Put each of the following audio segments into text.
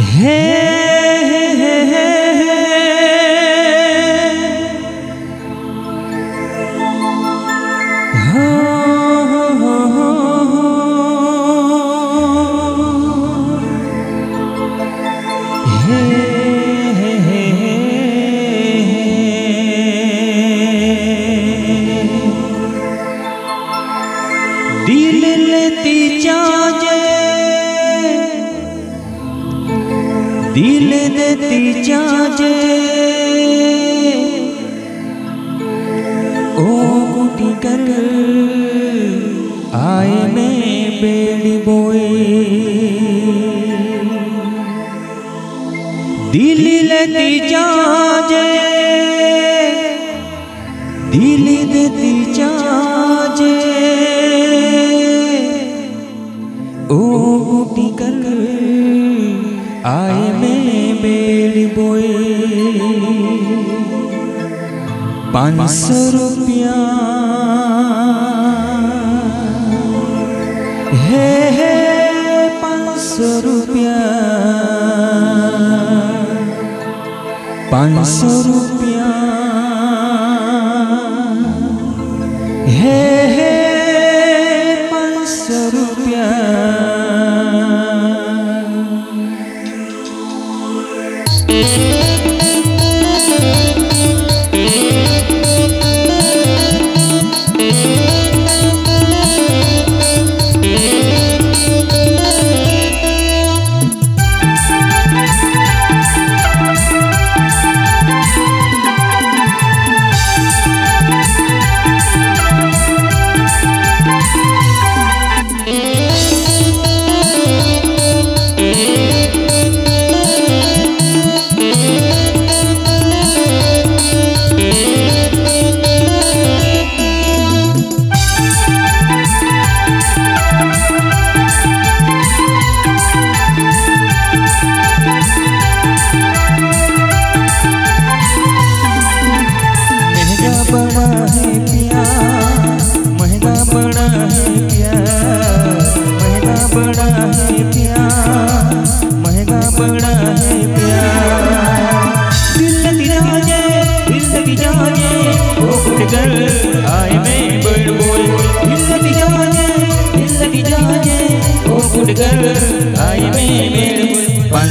दिल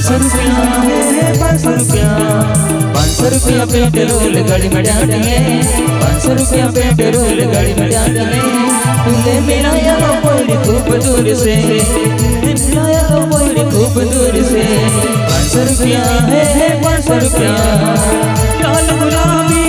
सौ पाँच सौ रुपया पाँच सौ गाड़ी में डालेंगे पाँच सौ रुपया पेट्रोल गाड़ी में डालेंगे तुमने मेरा यारो बोल खूब दूर से। मेरा यारो बोली खूब दूर से। पाँच सौ रुपया है, पाँच सौ रुपया। लाल गुलाबी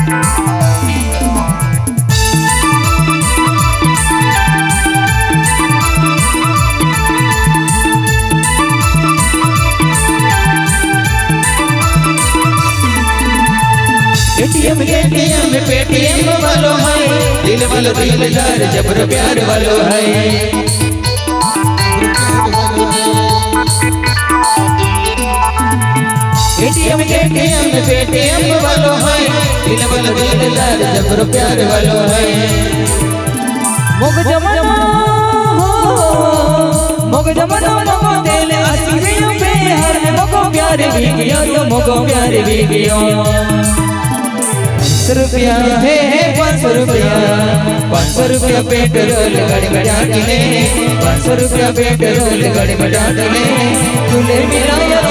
पेटीएम वालो है दिल वालो दिलदार जबर प्यार वालो है एटीएम एटीएम पेटीएम वालो है दिल वालो दिलदार जबर प्यार वालो है मोग जमना मोग जमना मोगो दिल असीमियों पे हर मोगो प्यारे भी गयो तो मोगो प्यारे भी गयो पाँच सौ रुपया है है पाँच सौ रुपया पाँच सौ रुपया पेट्रोल गाड़ी में डाल ले पाँच सौ रुपया पेट्रोल गाड़ी में डाल ले तूने मेरा यार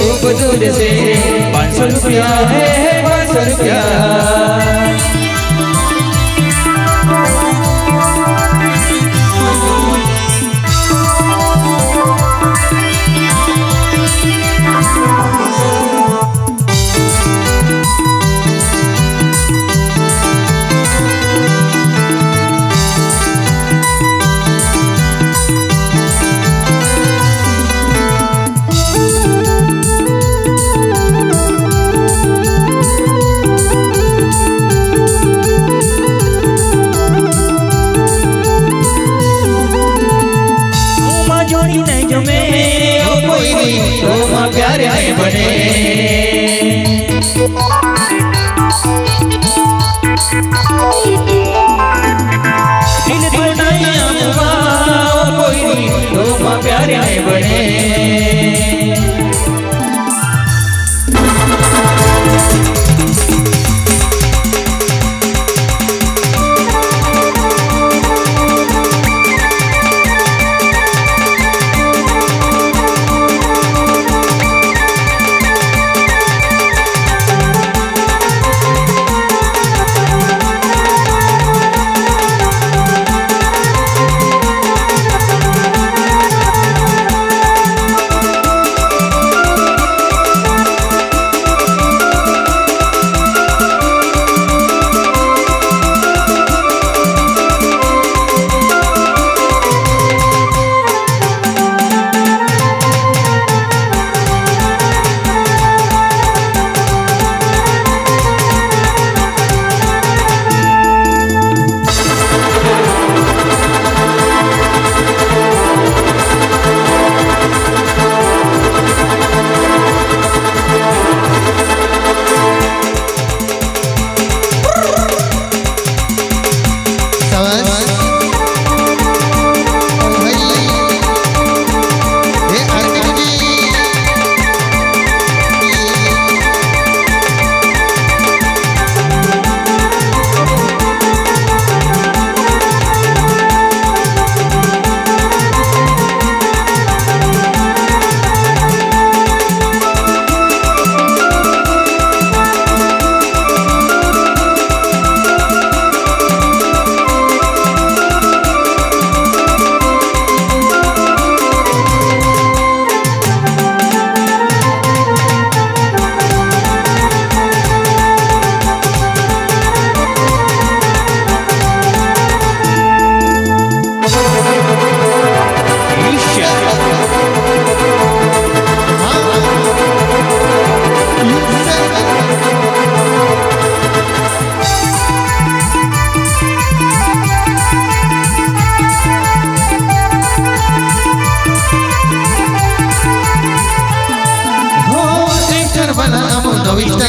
खूब ज़ोर से। पाँच सौ रुपया है पाँच सौ रुपया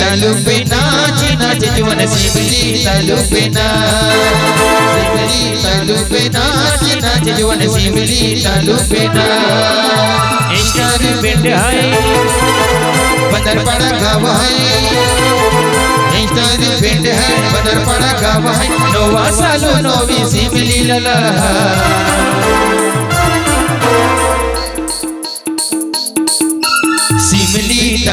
जाने जाने तालु पे नाच नाच जीवन सिमली तालु पे तालु पे नाच नाच जीवन सिमली तालु पे नाच इंस्टार है बदर पड़ा गाव है इंस्टार बेंड है बदर पड़ा गाव है नोवा सालो नोवी सिमली लला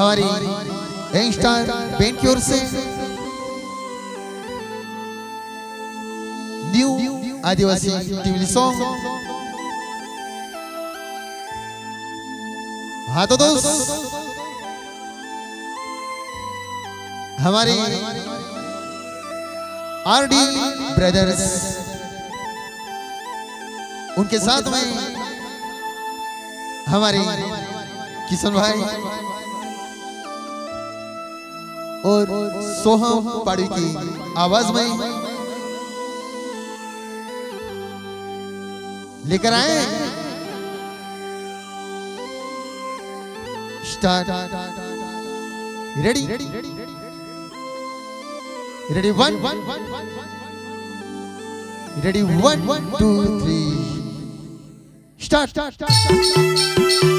हमारी यंगस्टर बैंड की ओर से न्यू आदिवासी टिवली सॉन्ग हाँ तो दोस्त, हमारे आरडी ब्रदर्स उनके साथ में हमारे किशन भाई और सोहम पाड़ी की आवाज़ में लेकर आए। Start ready ready one one one one ready one one two three start ये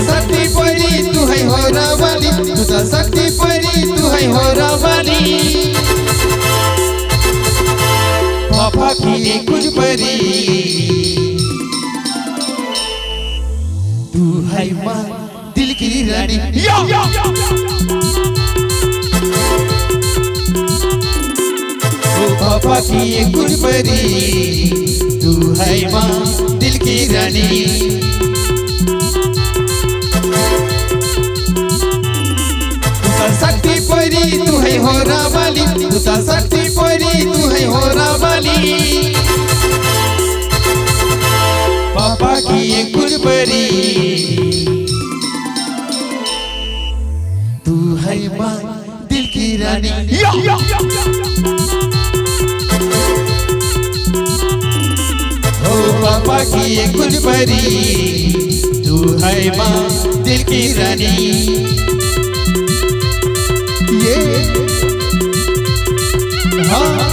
शक्ति पोरी, तू है हो रवानी तू तो शक्ति पोरी, तू है हो रवानी पापा की कुछ परी। तू है माँ, दिल की रानी। ये कुछ परी। तू है माँ दिल की रानी। शक्ति परी, तू है हो रावाली तू शक्ति परी, तू है हो रावाली पापा की ये कुछ परी। तू है माँ दिल की रानी। ओ पापा की ये। कुछ परी तू है माँ दिल की रानी। ये हाँ।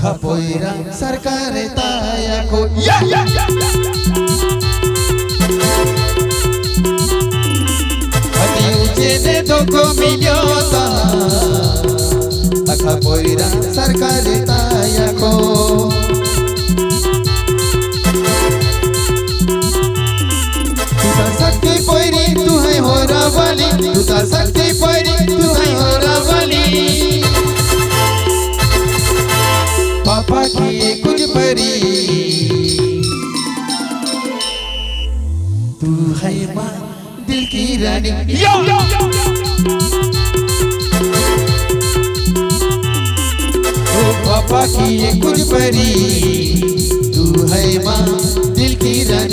खपोइरा सरकार ताया को। या, या, या, अति ऊँचे ने सरकार ताया को। तू सकती तू है हो रवाली तू रानी यो, यो, यो, पापा की कुछ परी तू है माँ दिल की रानी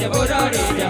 डोले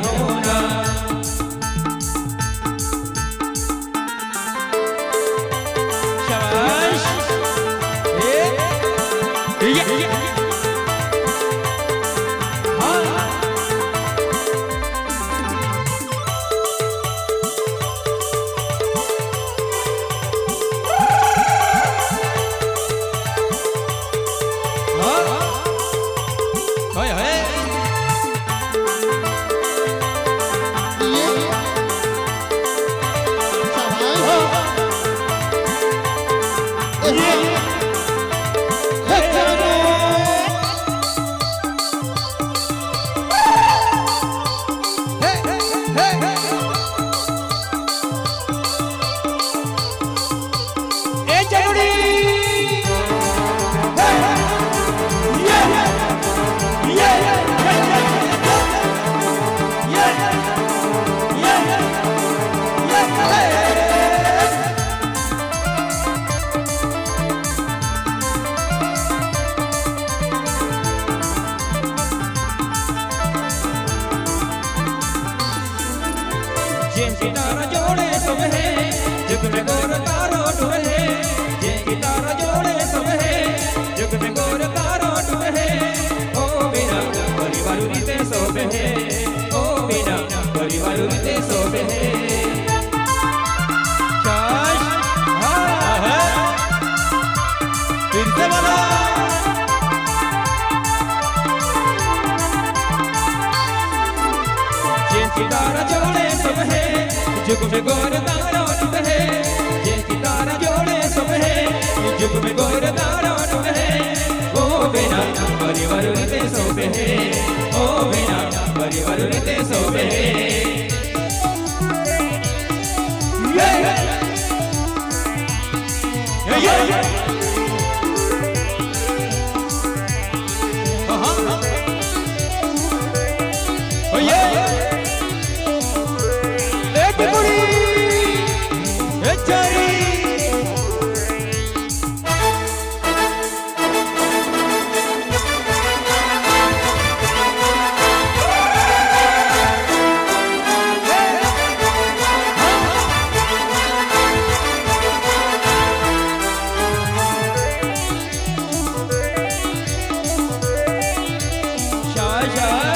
Trời!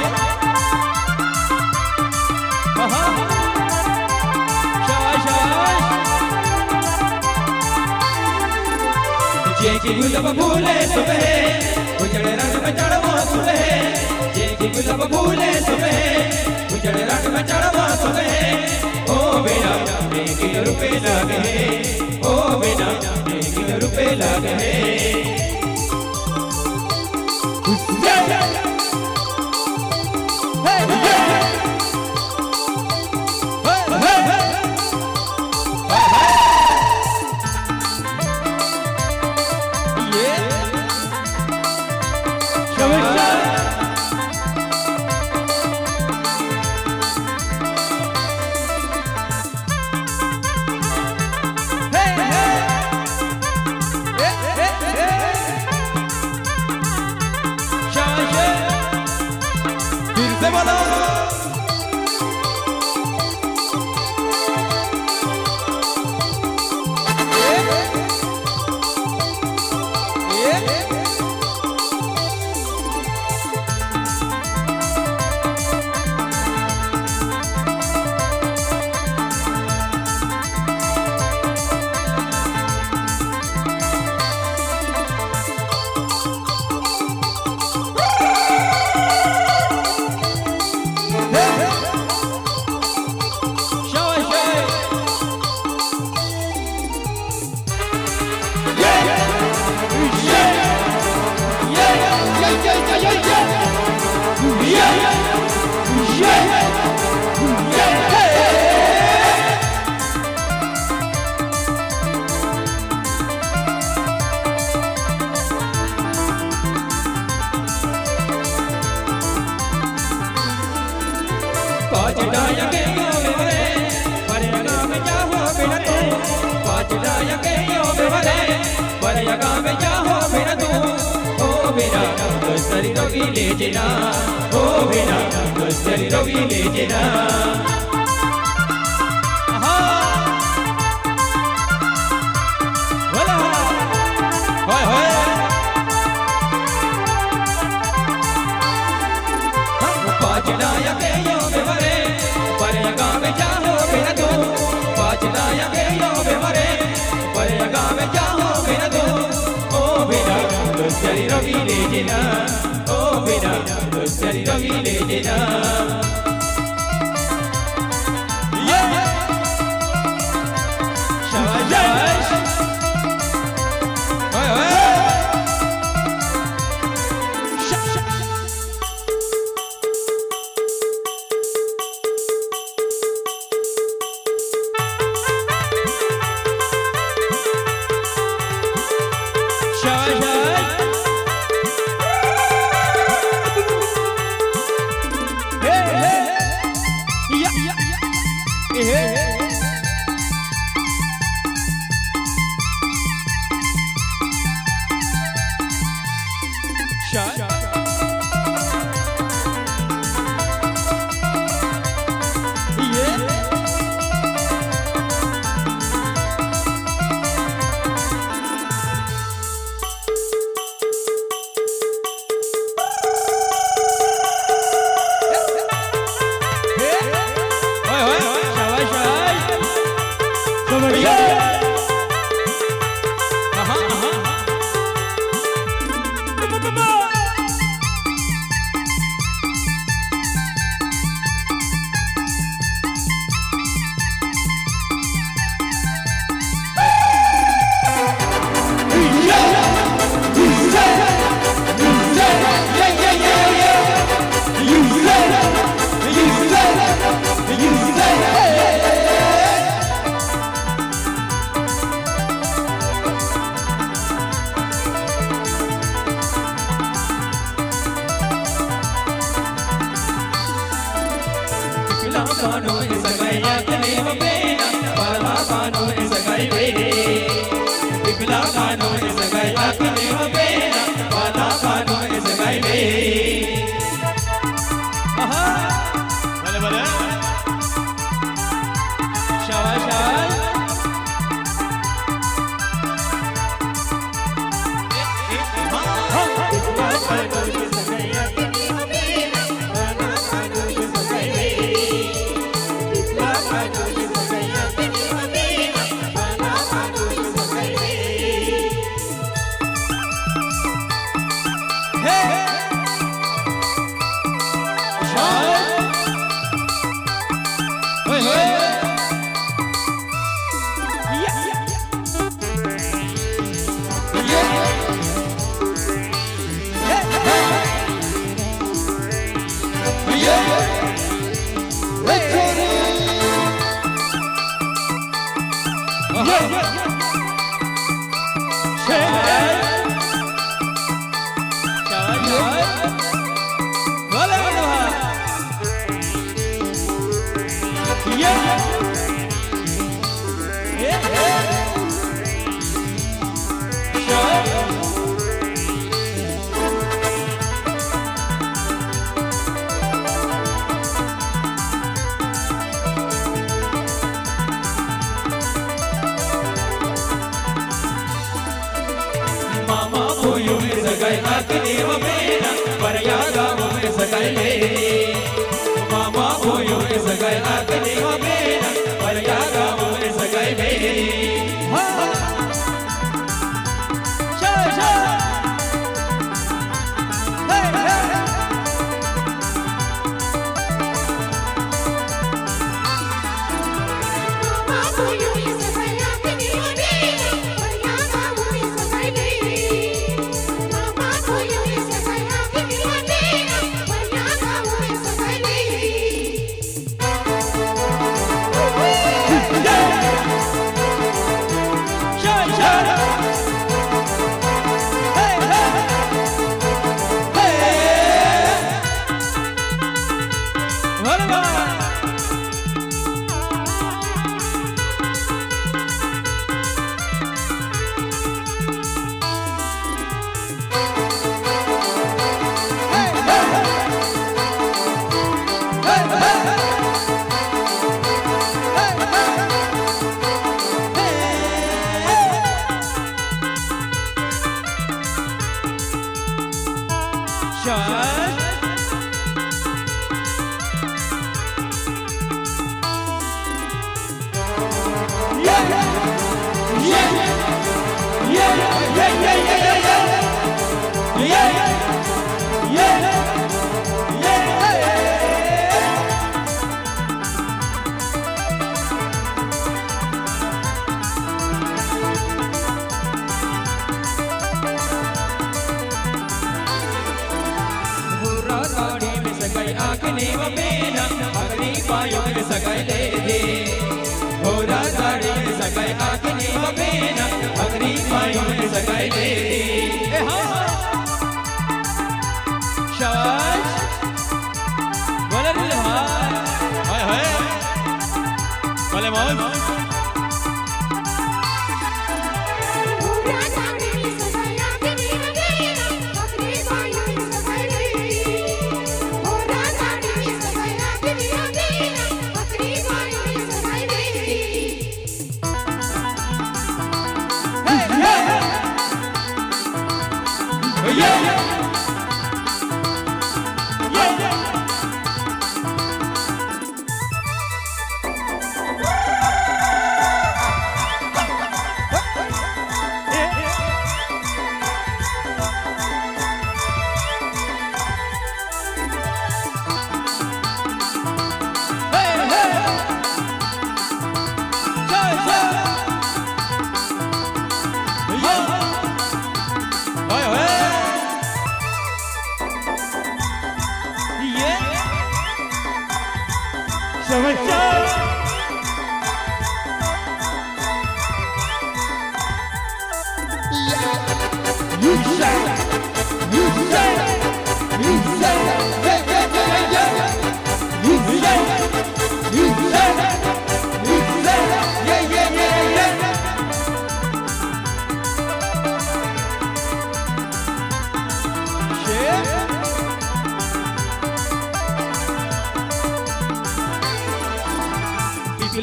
जेकी गुलाब फूले सुबह उजड़ रंग में चढ़वा सुबह। जेकी गुलाब फूले सुबह उजड़ रंग में चढ़वा सुबह। ओ बेटा एक रुपए लागे ओ बेटा एक रुपए लागे फिर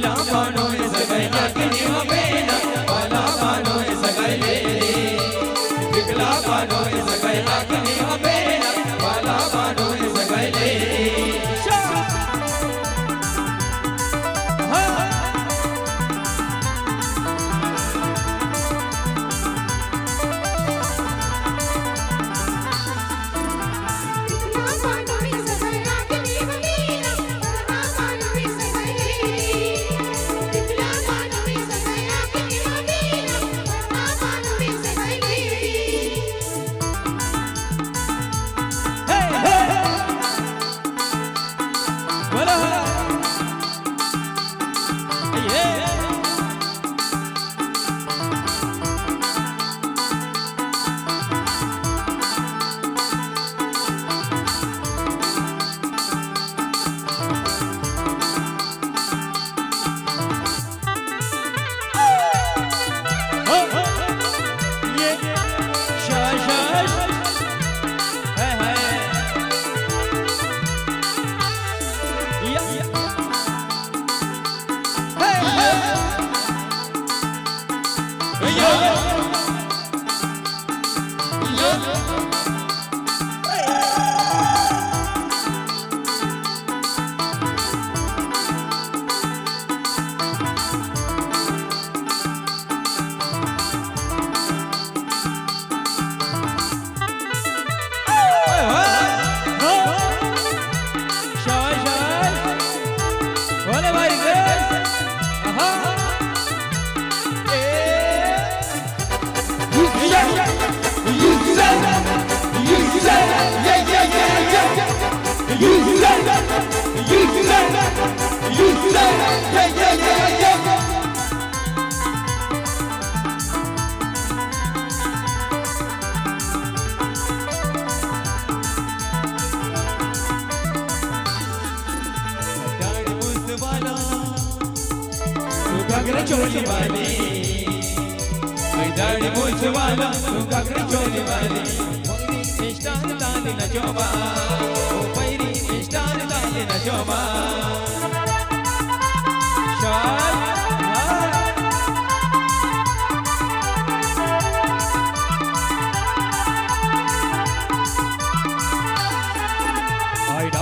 गुलाबा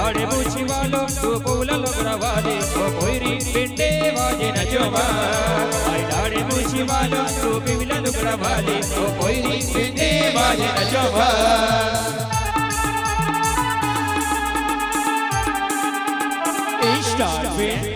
वाले बुझी वालो तो पूला लोग रवाले वो तो भोरी पिंडे वाजे नचोवा वाले बुझी वालो तो पूला लोग रवाले वो तो भोरी पिंडे वाजे नचोवा इश्क़ फिर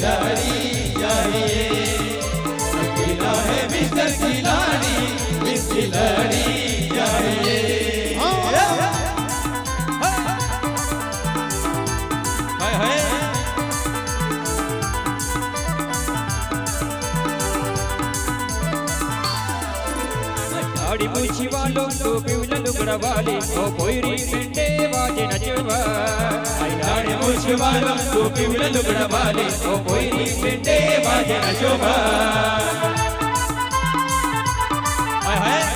जारी जाइए खिला है मिस्टर खिलाड़ी इस खिलाड़ी લુગડા વાલી ઓ કોઈરી પેંડે વાજે નચવા આઈડાણે મુછવાલો તો પીવળ લુગડા વાલી ઓ કોઈરી પેંડે વાજે નચવા હાય હાય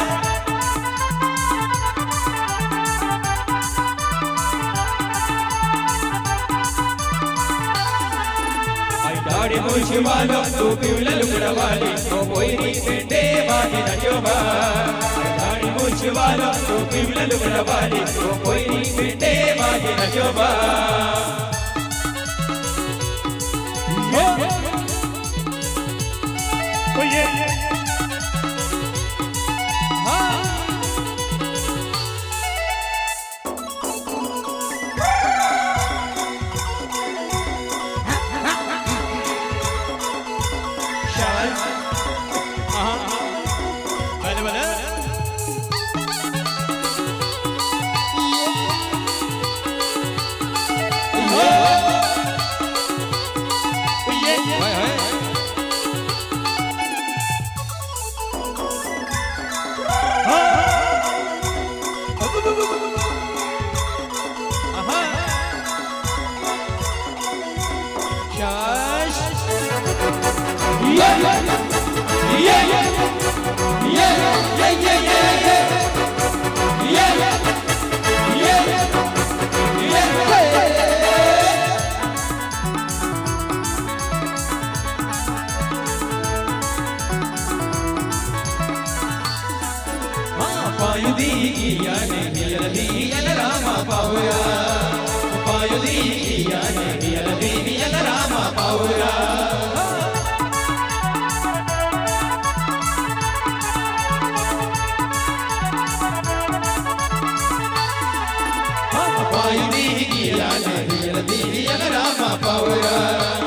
వాడి ముషివాలో తూపిల లుగడవాలి ఓ పోయి నీ పెండే వాడి నజోబా वाली ओ कोई पेंडे बाजे न शोभा Oh Diviya Rama Power.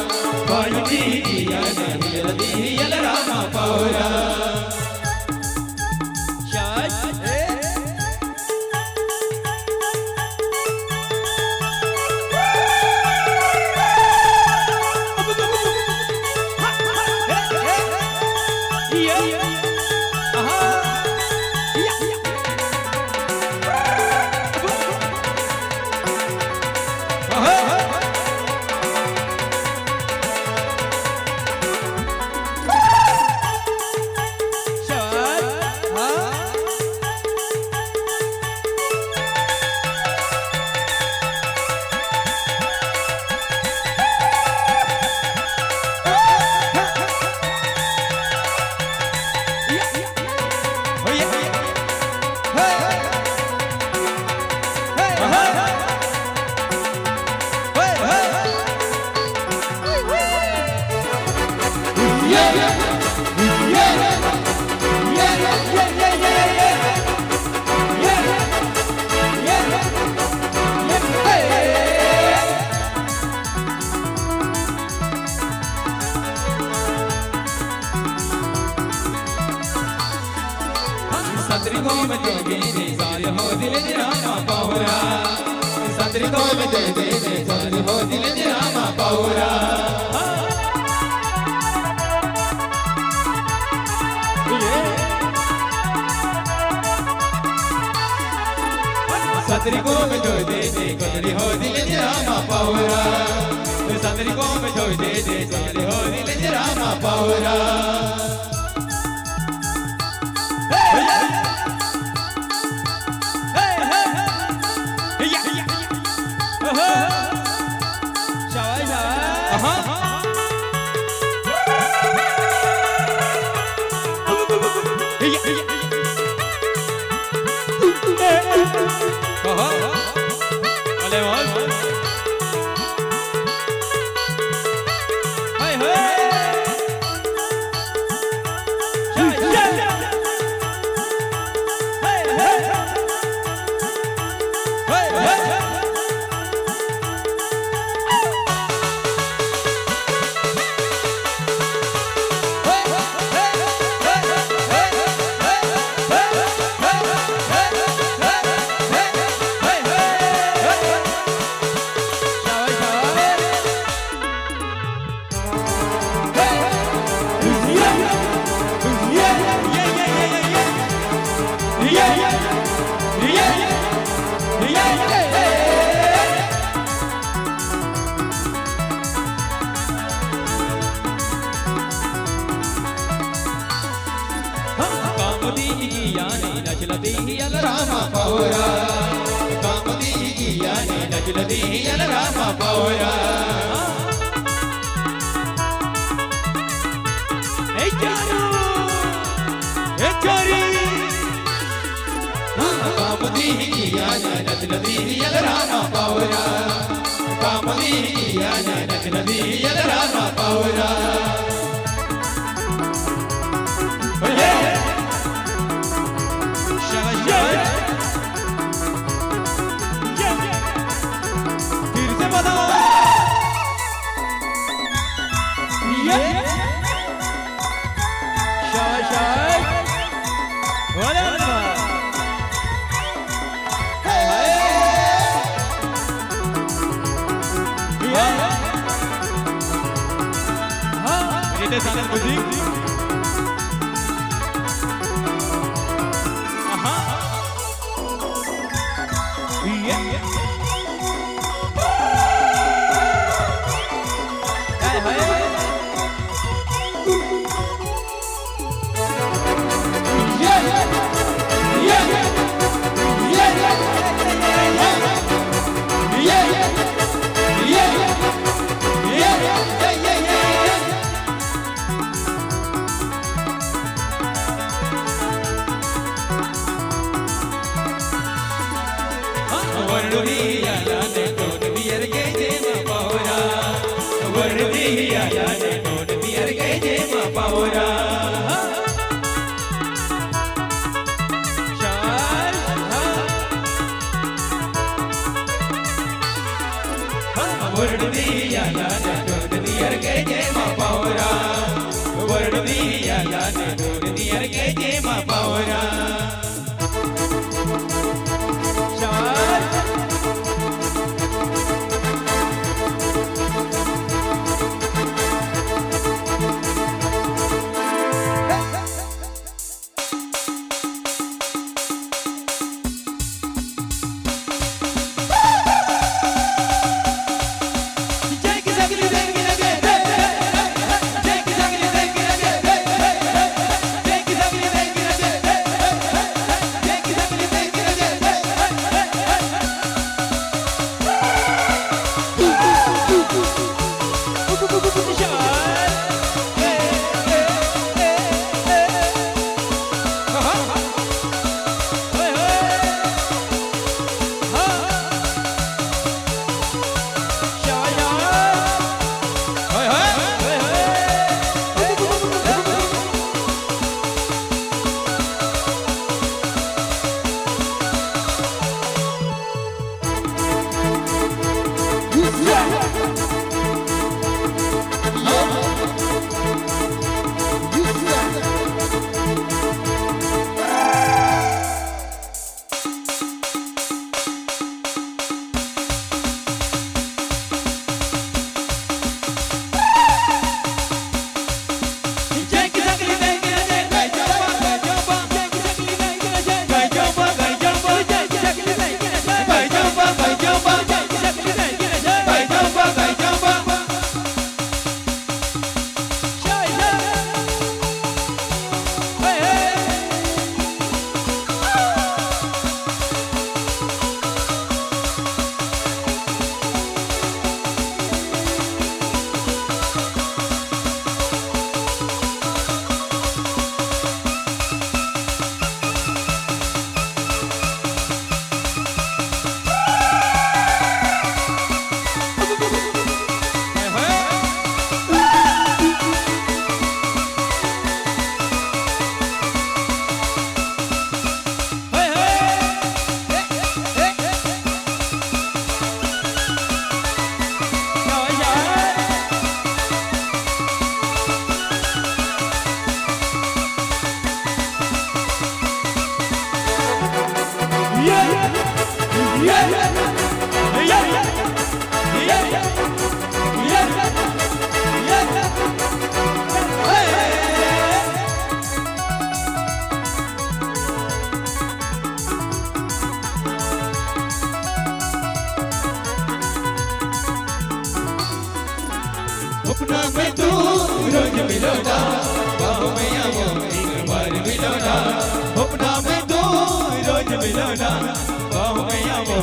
खिलौना बाहों में वो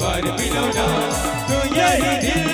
बार मिलौना तो यही दिल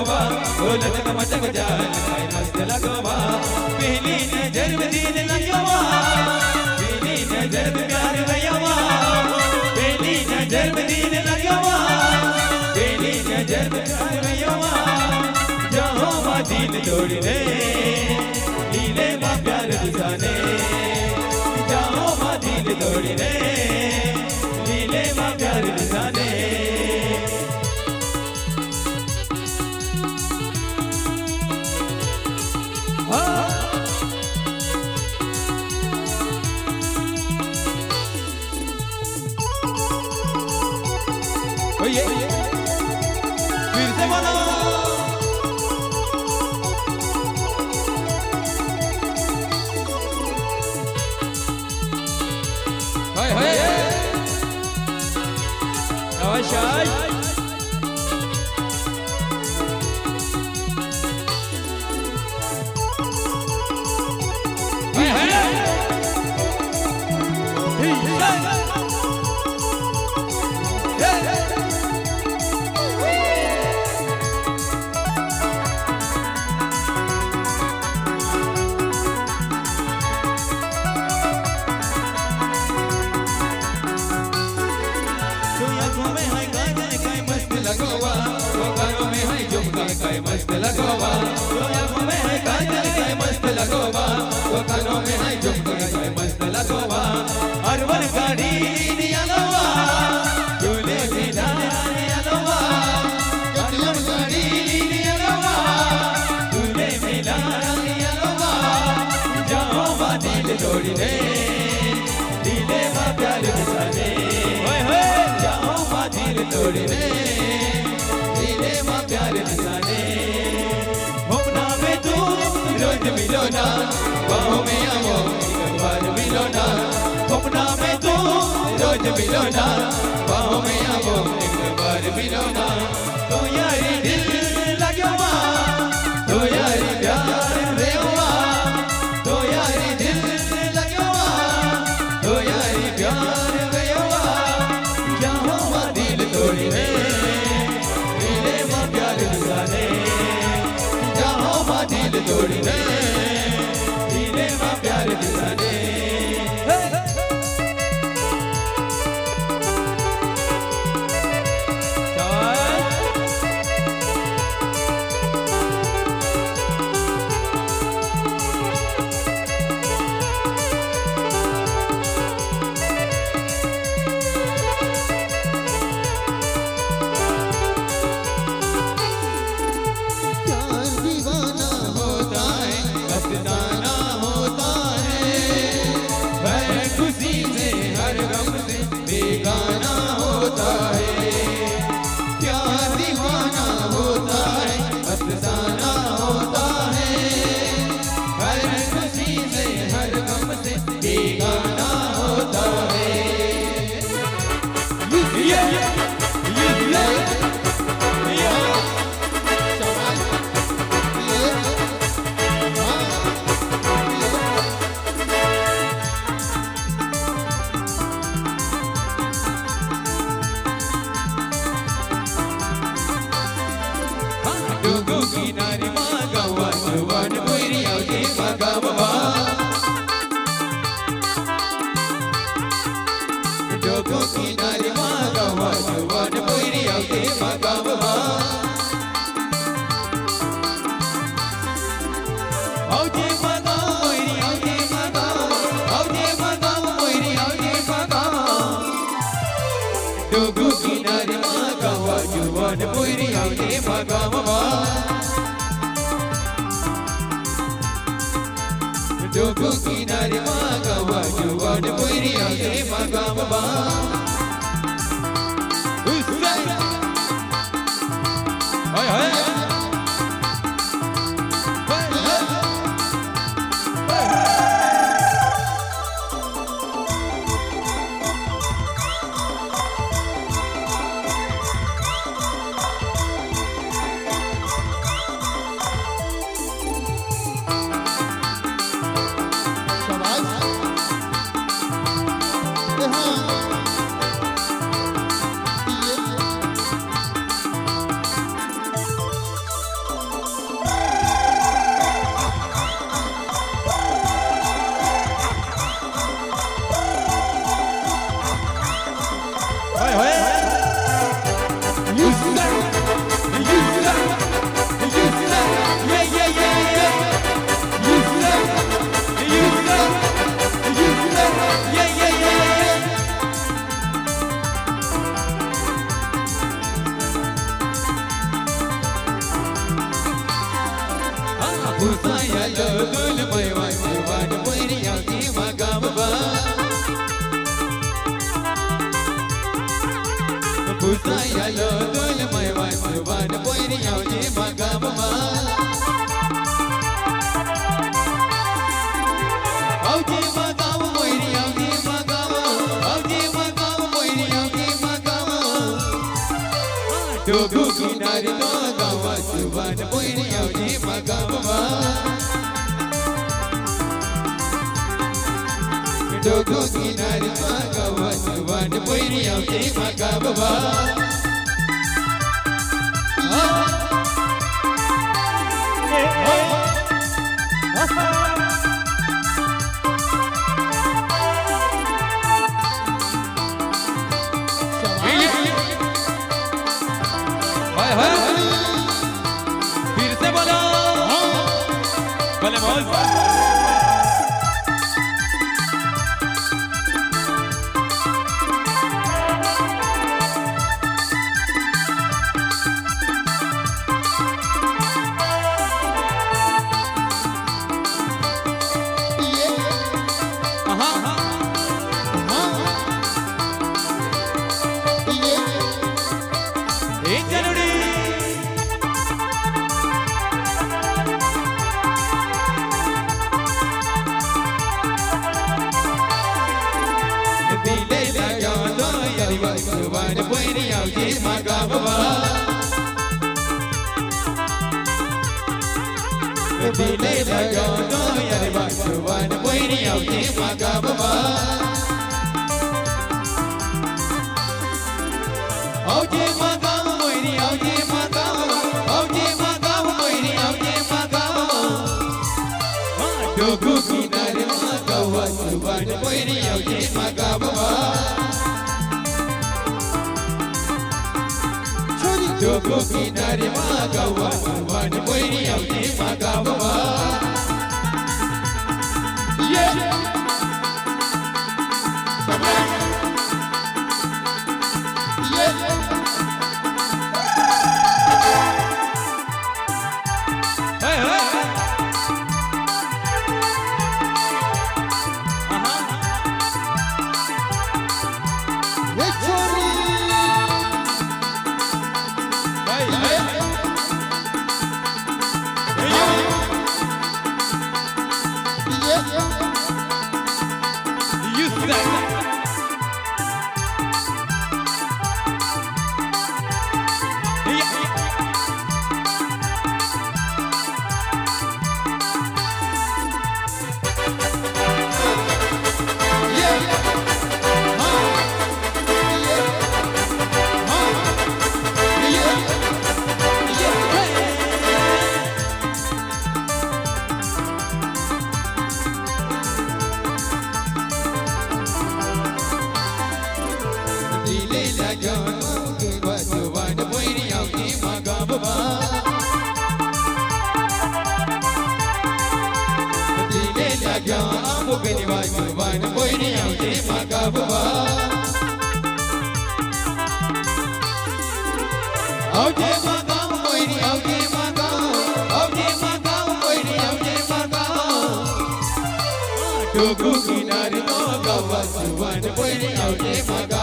शोभा दौलत का मचक जाए आए मस्त लगवा पहली नज़र में दिन लगवा पहली नज़र में प्यार भयवा। पहली नज़र में दिन लगवा पहली नज़र में प्यार भयवा। जहाँ माँ दिन तोड़ दे, लीले माँ प्यार दिखाने जहाँ माँ दिन तोड़ दे, लीले माँ प्यार दिखाने Sinar da gawa Suban buiri yaudi magabwa Dogo sinar da gawa Suban buiri yaudi magabwa Oh sauki ba gaba ba Auge magama moiri auge magama auge magama moiri auge magama Dogu kinare magawa subane moiri auge magama Chori dogu kinare magawa subane moiri auge magama yeah.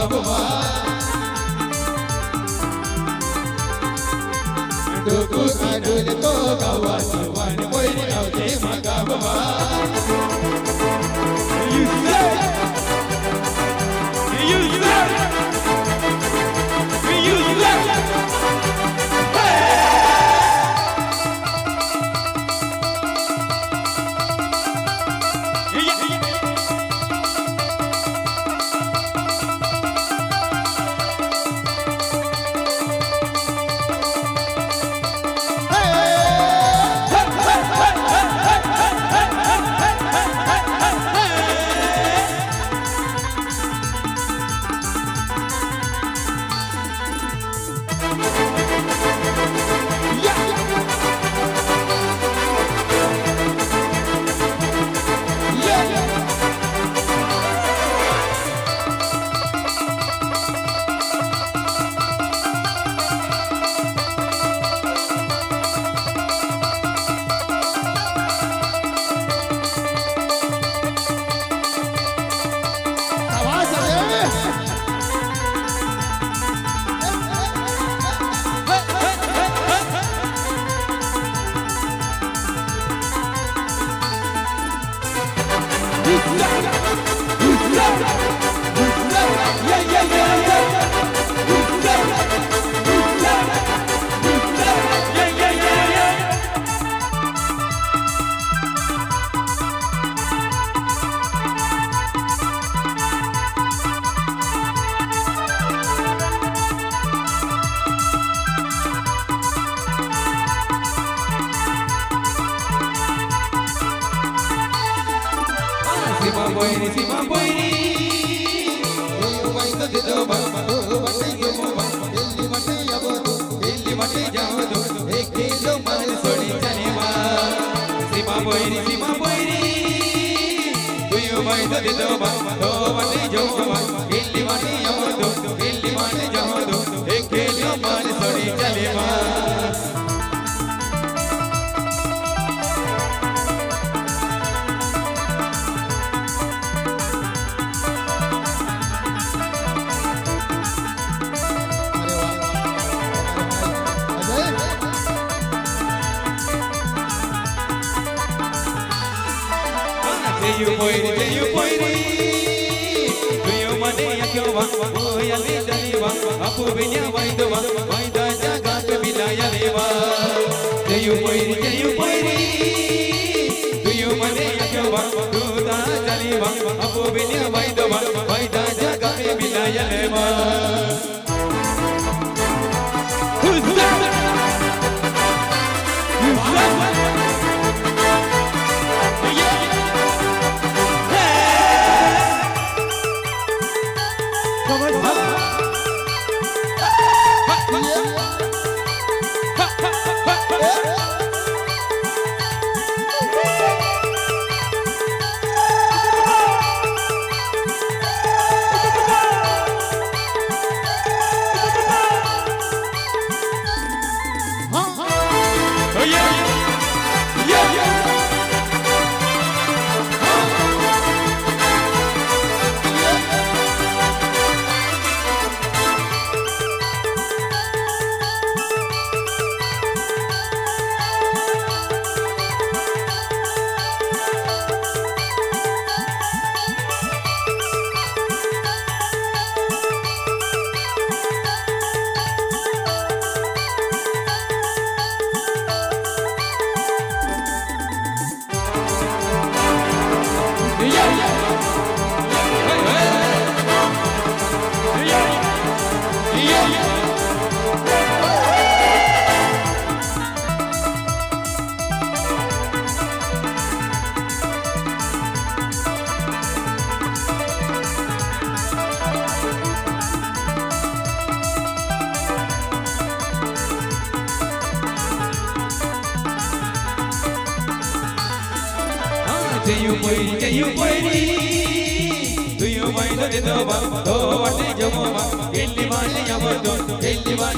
Boma Ndugu do toka do wani do go, do kabuma do મટી જાઉં છું એકી જો મન છોડી જાને માં સીમા બોયરી સીમા બોયરી તુયો ભાઈ તો દીધો માં તો મટી જાઉં છું poiri, jayu poiri. Duyu mane yakyo wa, duda dali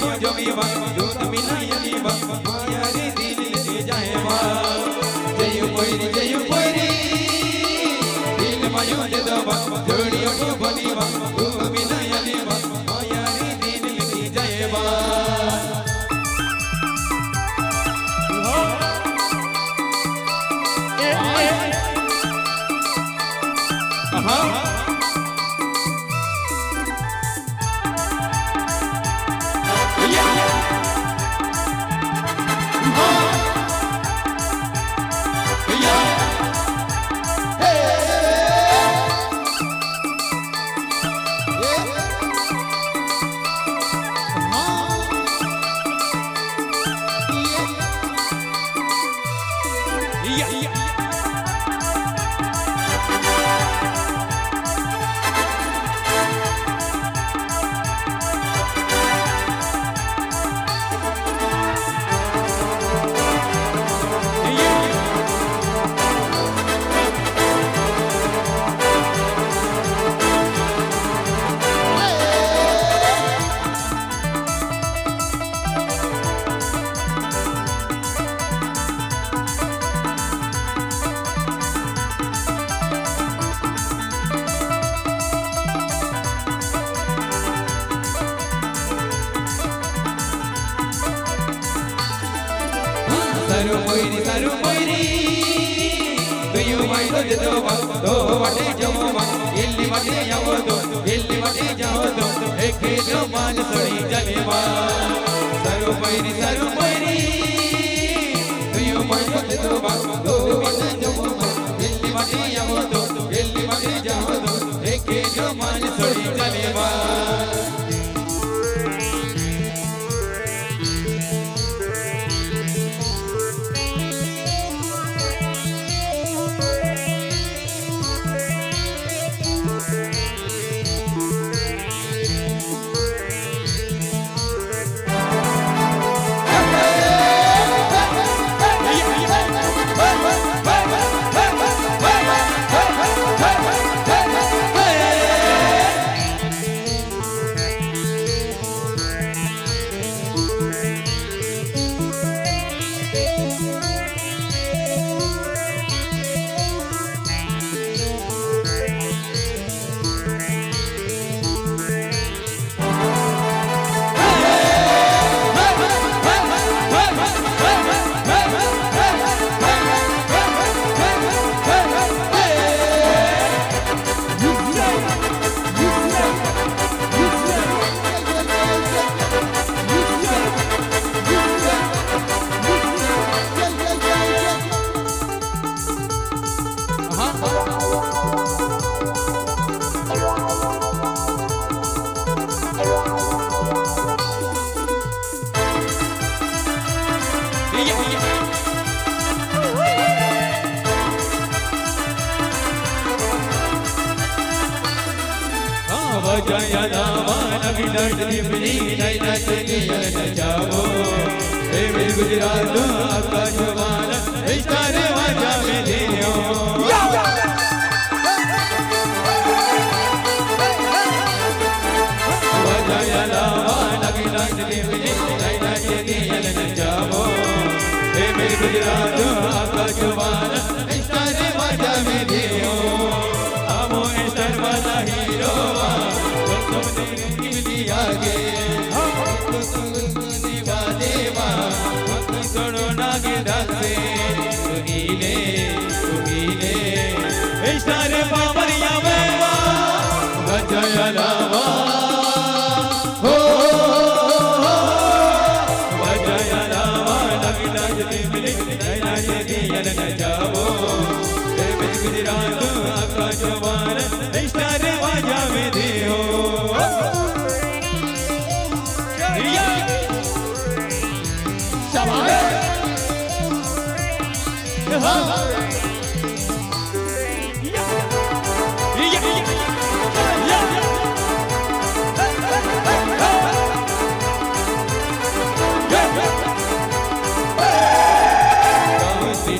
जोजमीवा जोतमिना यदीवा माया रे दिल से जाएवा जय मोरी जय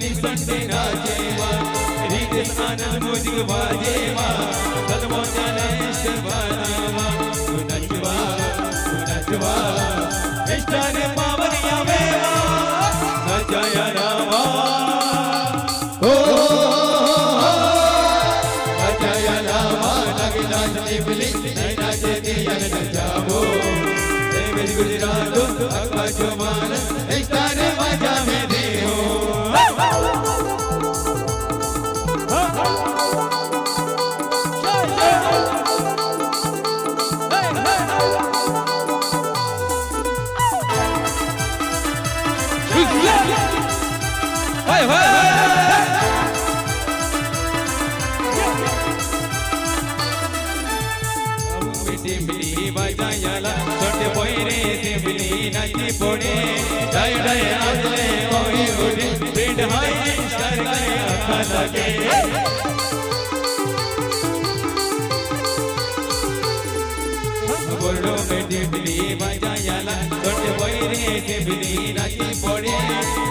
टिबली संडे नाचेवा रितेश आनंद म्यूज़िक बाजेवा सदमो जाने शर्मावा तू नचवा तू नचवा स्टार पावनिया मेवा नचाया रामा ओ नचाया लगी नाच टिबली नहीं नाचे दिया नचावो देवी गुजरात अक्का जुमान में बजायला छोटे पोयरे टिमली नाची पोडे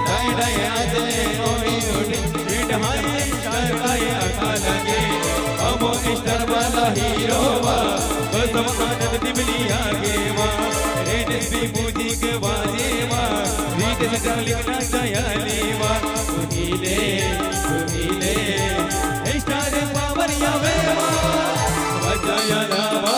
डाय डाय आजले ओई उडे पेट हाय स्टार गाय आखा लगे अमो स्टार वाला हीरो बा बस आनंद टिमली आगे वा रेड भी बूझी के बाजे वा रीत से डालिंग ना दयाले वा सुनीले सुनीले स्टार पावरिया वे वा बजाया लावा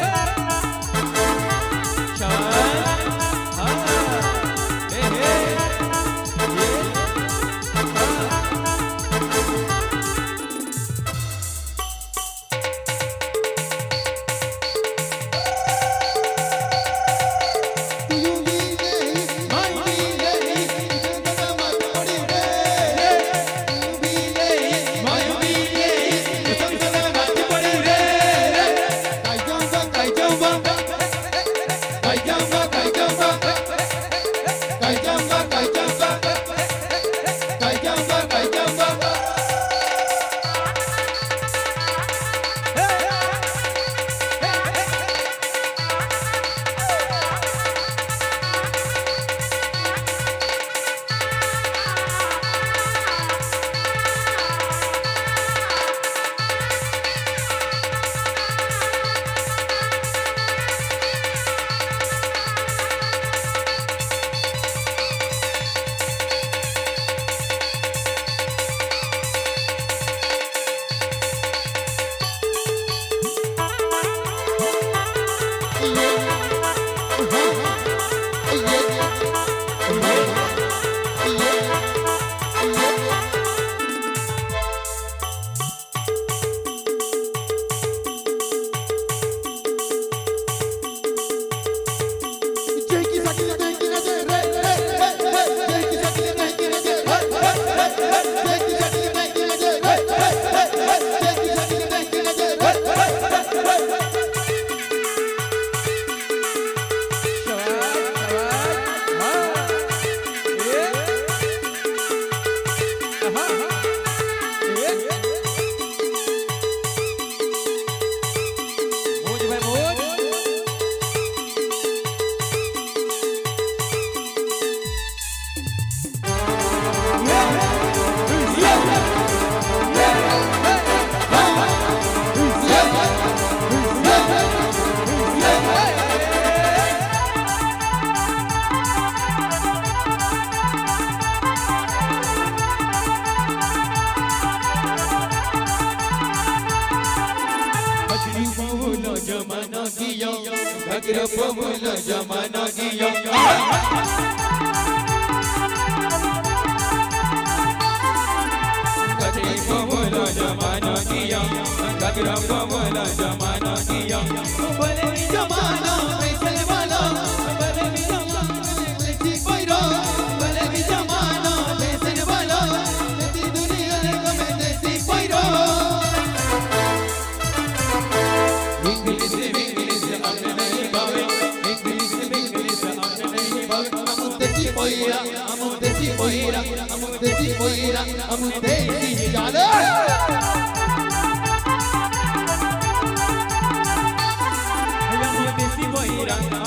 moira amun desi moira amun desi moira amun desi jale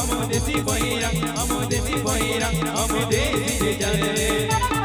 Amodesi boira, amodesi boira, amodesi jale.